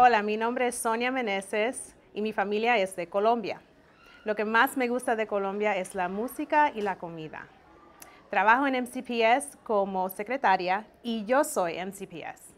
Hola, mi nombre es Sonia Meneses y mi familia es de Colombia. Lo que más me gusta de Colombia es la música y la comida. Trabajo en MCPS como secretaria y yo soy MCPS.